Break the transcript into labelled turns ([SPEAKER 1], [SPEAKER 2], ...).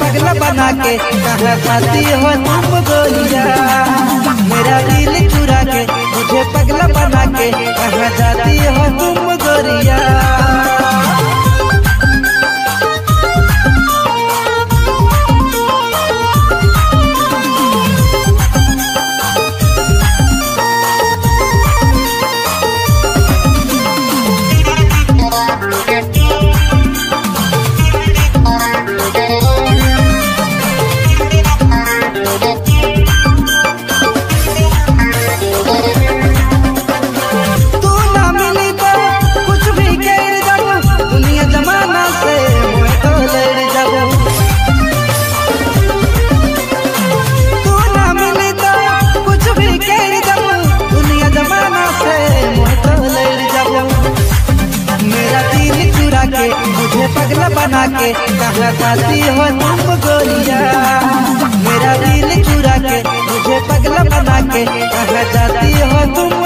[SPEAKER 1] पगला बना के पति हो तुम गोलिया। मेरा दिल चुरा के मुझे पगला बना के कहा जाती हो तुम गोरिया के कहाँ खाती हो तुम गोरिया। मेरा दिल चुरा के मुझे पगला बना के कहाँ जाती हो तुम